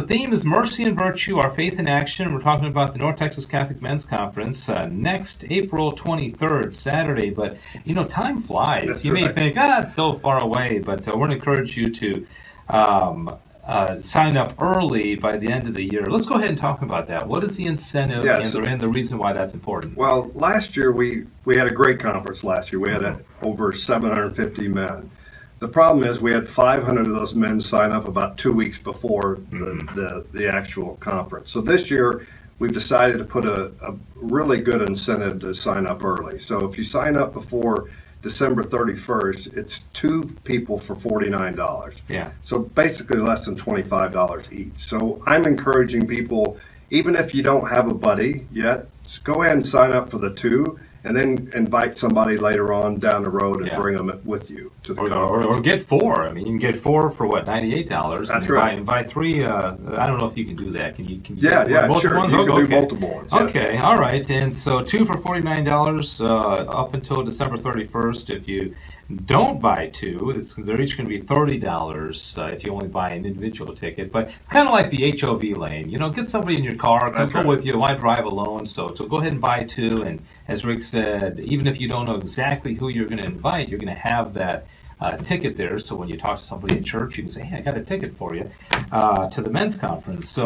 the theme is Mercy and Virtue, Our Faith in Action. We're talking about the North Texas Catholic Men's Conference uh, next April 23rd, Saturday. But, you know, time flies. That's you may think, ah, it's so far away, but uh, we're going to encourage you to um, uh, sign up early by the end of the year. Let's go ahead and talk about that. What is the incentive Yes. and, the, and the reason why that's important? Well, last year we, we had a great conference last year. We had uh over 750 men. The problem is we had 500 of those men sign up about two weeks before the, mm-hmm. the, the actual conference. So this year we've decided to put a, a really good incentive to sign up early. So if you sign up before December 31st, it's two people for $49. Yeah. So basically less than $25 each. So I'm encouraging people, even if you don't have a buddy yet, go ahead and sign up for the two and then invite somebody later on down the road and Yeah. bring them with you to the Or, or, or get four. I mean, you can get four for what ninety-eight dollars. That's invite, right. Invite three. Uh, I don't know if you can do that. Can you? Can you Yeah, yeah, multiple sure. ones? You can do Okay. multiple ones, yes. Okay, all right. And so two for forty-nine dollars uh, up until December thirty-first. If you don't buy two, it's, they're each going to be thirty dollars uh, if you only buy an individual ticket. But it's kind of like the HOV lane. You know, get somebody in your car, come right. with you. Why drive alone? So, so go ahead and buy two. And as Rick said, even if you don't know exactly who you're going to invite, you're going to have that uh, ticket there. So when you talk to somebody in church, you can say, "Hey, I got a ticket for you uh, to the men's conference." So.